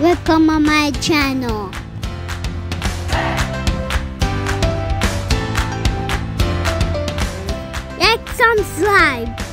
welcome on my channel. Like subscribe.